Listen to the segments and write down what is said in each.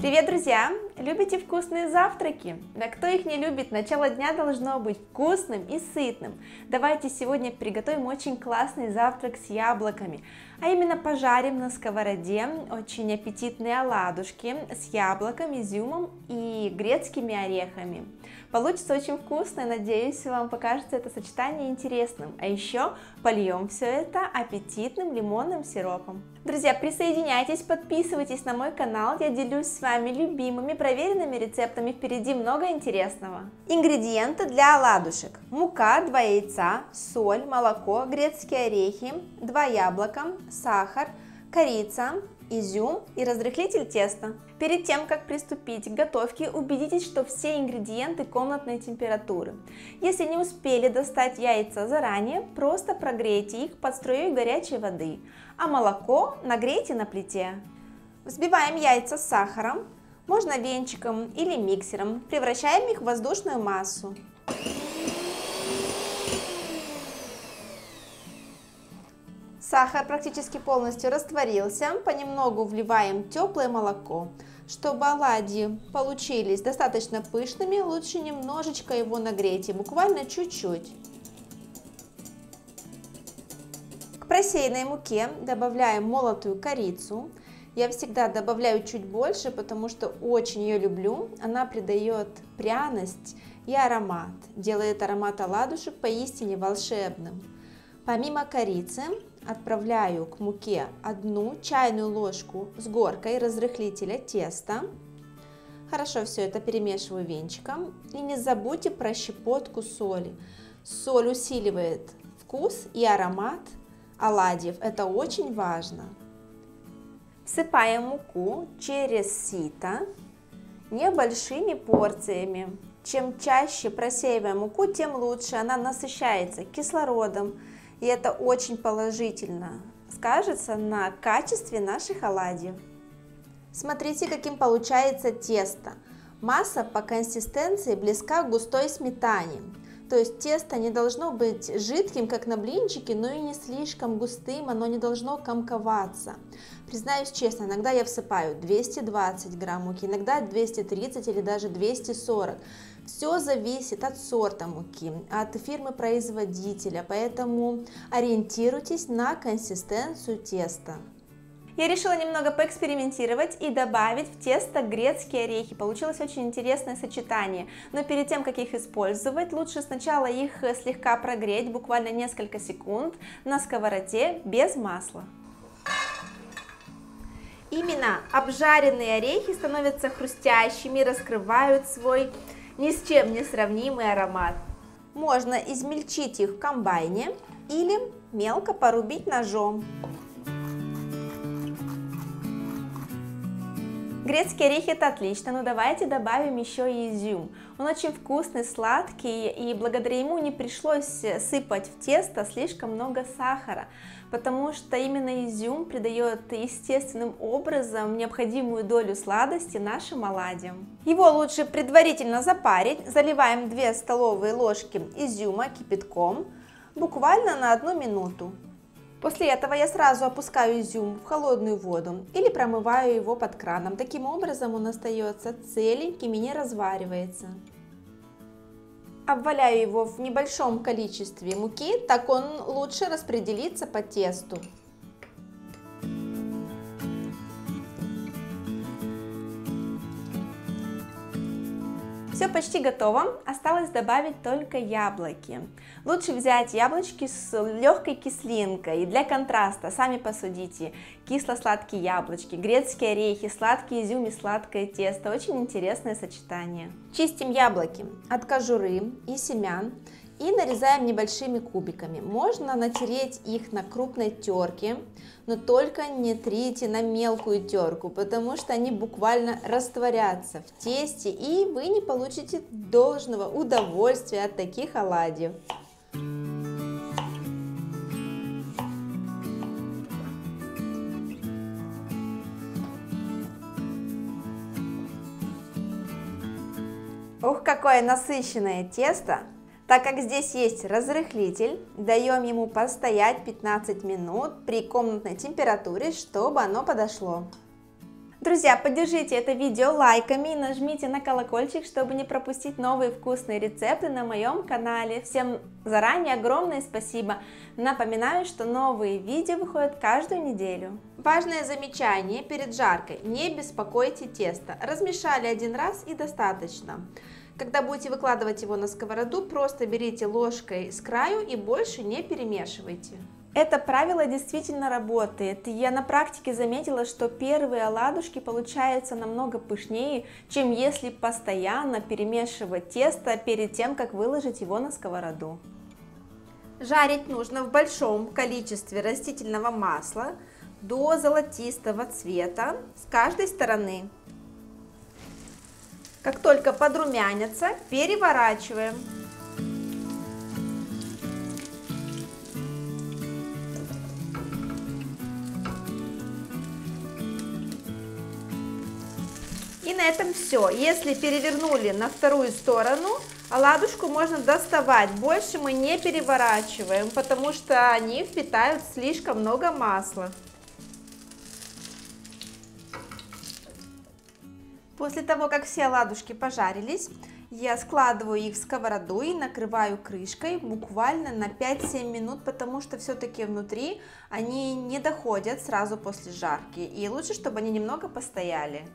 Привет, друзья! Любите вкусные завтраки? Да кто их не любит? Начало дня должно быть вкусным и сытным. Давайте сегодня приготовим очень классный завтрак с яблоками. А именно пожарим на сковороде очень аппетитные оладушки с яблоком, изюмом и грецкими орехами. Получится очень вкусно, надеюсь, вам покажется это сочетание интересным. А еще польем все это аппетитным лимонным сиропом. Друзья, присоединяйтесь, подписывайтесь на мой канал, я делюсь с вами любимыми проверенными рецептами, впереди много интересного. Ингредиенты для оладушек. Мука, 2 яйца, соль, молоко, грецкие орехи, 2 яблока, сахар, корица, изюм и разрыхлитель теста. Перед тем, как приступить к готовке, убедитесь, что все ингредиенты комнатной температуры. Если не успели достать яйца заранее, просто прогрейте их под струей горячей воды, а молоко нагрейте на плите. Взбиваем яйца с сахаром, можно венчиком или миксером, превращаем их в воздушную массу. Сахар практически полностью растворился, понемногу вливаем теплое молоко. Чтобы оладьи получились достаточно пышными, лучше немножечко его нагреть, буквально чуть-чуть. К просеянной муке добавляем молотую корицу. Я всегда добавляю чуть больше, потому что очень ее люблю. Она придает пряность и аромат, делает аромат оладушек поистине волшебным. Помимо корицы отправляю к муке одну чайную ложку с горкой разрыхлителя теста. Хорошо все это перемешиваю венчиком. И не забудьте про щепотку соли. Соль усиливает вкус и аромат оладьев. Это очень важно. Всыпаем муку через сито небольшими порциями. Чем чаще просеиваем муку, тем лучше. Она насыщается кислородом, и это очень положительно скажется на качестве наших оладьев. Смотрите, каким получается тесто. Масса по консистенции близка к густой сметане. То есть тесто не должно быть жидким, как на блинчике, но и не слишком густым, оно не должно комковаться. Признаюсь честно, иногда я всыпаю 220 грамм муки, иногда 230 или даже 240. Все зависит от сорта муки, от фирмы-производителя, поэтому ориентируйтесь на консистенцию теста. Я решила немного поэкспериментировать и добавить в тесто грецкие орехи. Получилось очень интересное сочетание. Но перед тем, как их использовать, лучше сначала их слегка прогреть, буквально несколько секунд, на сковороде без масла. Именно обжаренные орехи становятся хрустящими, раскрывают свой ни с чем не сравнимый аромат. Можно измельчить их в комбайне или мелко порубить ножом. Грецкие орехи это отлично, но давайте добавим еще и изюм. Он очень вкусный, сладкий, и благодаря ему не пришлось сыпать в тесто слишком много сахара, потому что именно изюм придает естественным образом необходимую долю сладости нашим оладьям. Его лучше предварительно запарить, заливаем 2 столовые ложки изюма кипятком, буквально на одну минуту. После этого я сразу опускаю изюм в холодную воду или промываю его под краном. Таким образом он остается целеньким и не разваривается. Обваляю его в небольшом количестве муки, так он лучше распределится по тесту. Все почти готово, осталось добавить только яблоки. Лучше взять яблочки с легкой кислинкой, и для контраста, сами посудите, кисло-сладкие яблочки, грецкие орехи, сладкий изюм и сладкое тесто, очень интересное сочетание. Чистим яблоки от кожуры и семян и нарезаем небольшими кубиками. Можно натереть их на крупной терке, но только не трите на мелкую терку, потому что они буквально растворятся в тесте, и вы не получите должного удовольствия от таких оладьев. Ух, какое насыщенное тесто! Так как здесь есть разрыхлитель, даем ему постоять 15 минут при комнатной температуре, чтобы оно подошло. Друзья, поддержите это видео лайками и нажмите на колокольчик, чтобы не пропустить новые вкусные рецепты на моем канале. Всем заранее огромное спасибо. Напоминаю, что новые видео выходят каждую неделю. Важное замечание перед жаркой. Не беспокойте тесто. Размешали один раз и достаточно. Когда будете выкладывать его на сковороду, просто берите ложкой с краю и больше не перемешивайте. Это правило действительно работает. Я на практике заметила, что первые оладушки получаются намного пышнее, чем если постоянно перемешивать тесто перед тем, как выложить его на сковороду. Жарить нужно в большом количестве растительного масла до золотистого цвета с каждой стороны. Как только подрумянятся, переворачиваем. И на этом все. Если перевернули на вторую сторону, оладушку можно доставать. Больше мы не переворачиваем, потому что они впитают слишком много масла. После того, как все оладушки пожарились, я складываю их в сковороду и накрываю крышкой буквально на 5-7 минут, потому что все-таки внутри они не доходят сразу после жарки. И лучше, чтобы они немного постояли.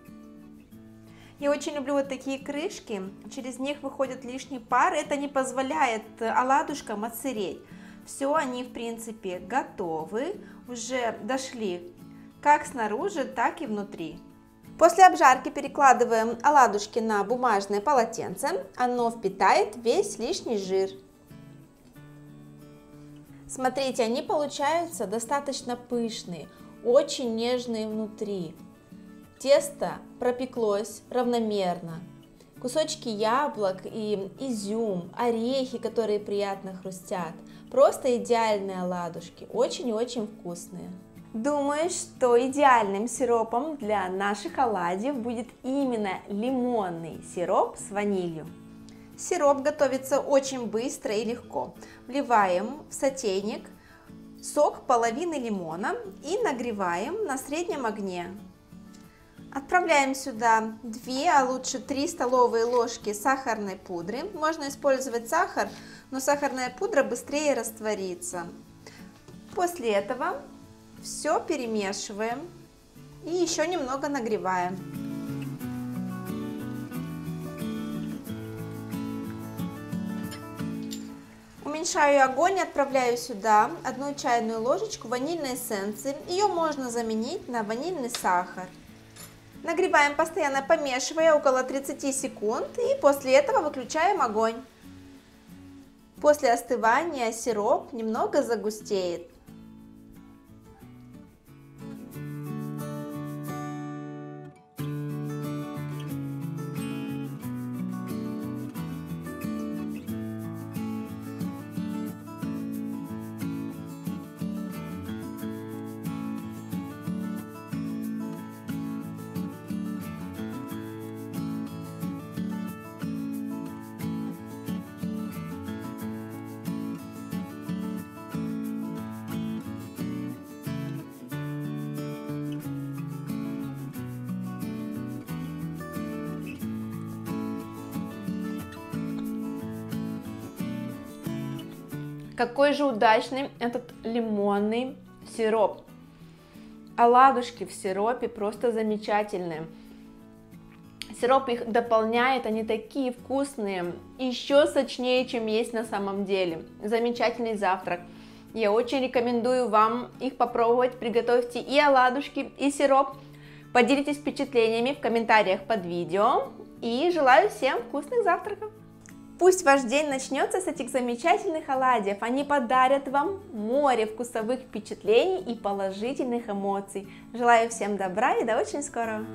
Я очень люблю вот такие крышки, через них выходит лишний пар, это не позволяет оладушкам отсыреть. Все, они в принципе готовы, уже дошли как снаружи, так и внутри. После обжарки перекладываем оладушки на бумажное полотенце, оно впитает весь лишний жир. Смотрите, они получаются достаточно пышные, очень нежные внутри. Тесто пропеклось равномерно. Кусочки яблок и изюм, орехи, которые приятно хрустят. Просто идеальные оладушки, очень-очень вкусные. Думаю, что идеальным сиропом для наших оладьев будет именно лимонный сироп с ванилью. Сироп готовится очень быстро и легко. Вливаем в сотейник сок половины лимона и нагреваем на среднем огне. Отправляем сюда 2, а лучше 3 столовые ложки сахарной пудры. Можно использовать сахар, но сахарная пудра быстрее растворится. После этого все перемешиваем и еще немного нагреваем. Уменьшаю огонь и отправляю сюда одну чайную ложечку ванильной эссенции. Ее можно заменить на ванильный сахар. Нагреваем постоянно помешивая около 30 секунд и после этого выключаем огонь. После остывания сироп немного загустеет. Какой же удачный этот лимонный сироп. Оладушки в сиропе просто замечательные. Сироп их дополняет, они такие вкусные, еще сочнее, чем есть на самом деле. Замечательный завтрак. Я очень рекомендую вам их попробовать. Приготовьте и оладушки, и сироп. Поделитесь впечатлениями в комментариях под видео. И желаю всем вкусных завтраков! Пусть ваш день начнется с этих замечательных оладьев. Они подарят вам море вкусовых впечатлений и положительных эмоций. Желаю всем добра и до очень скорого!